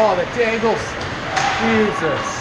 Oh, the dangles. Jesus.